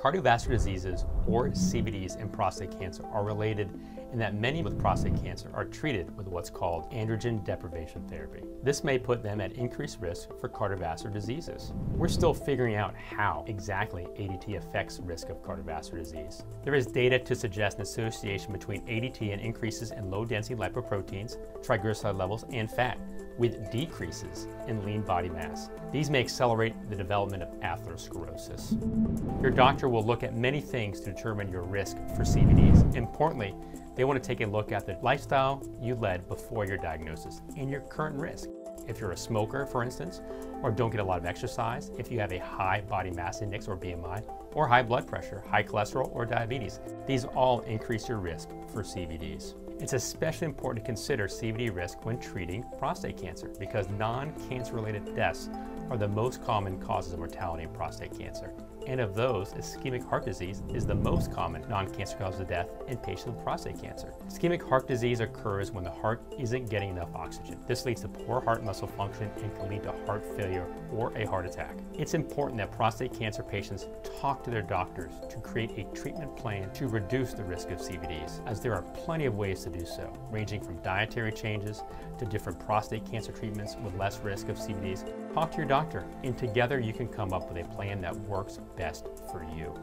Cardiovascular diseases, or CVDs, and prostate cancer are related in that many with prostate cancer are treated with what's called androgen deprivation therapy. This may put them at increased risk for cardiovascular diseases. We're still figuring out how exactly ADT affects risk of cardiovascular disease. There is data to suggest an association between ADT and increases in low density lipoproteins, triglyceride levels, and fat, with decreases in lean body mass. These may accelerate the development of atherosclerosis. Your doctor will look at many things to determine your risk for CVDs. Importantly, they want to take a look at the lifestyle you led before your diagnosis and your current risk. If you're a smoker, for instance, or don't get a lot of exercise, if you have a high body mass index or BMI, or high blood pressure, high cholesterol, or diabetes, these all increase your risk for CVDs. It's especially important to consider CVD risk when treating prostate cancer because non-cancer related deaths are the most common causes of mortality in prostate cancer. And of those, ischemic heart disease is the most common non-cancer cause of death in patients with prostate cancer. Ischemic heart disease occurs when the heart isn't getting enough oxygen. This leads to poor heart muscle function and can lead to heart failure or a heart attack. It's important that prostate cancer patients talk to their doctors to create a treatment plan to reduce the risk of CVDs, as there are plenty of ways to do so, ranging from dietary changes to different prostate cancer treatments with less risk of CVDs. Talk to your doctor, and together you can come up with a plan that works best for you.